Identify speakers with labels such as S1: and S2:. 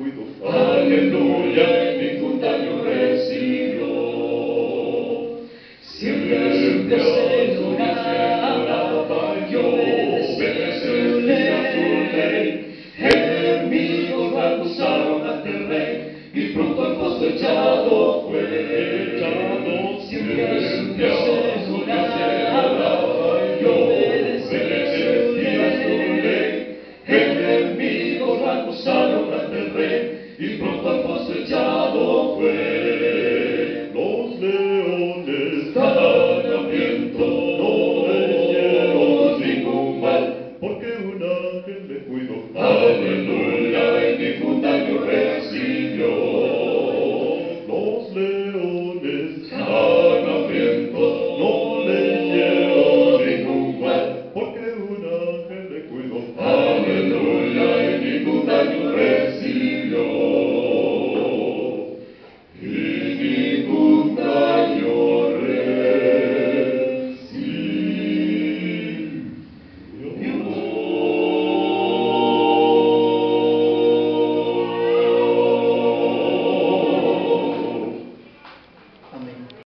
S1: circuitos. Aleluya.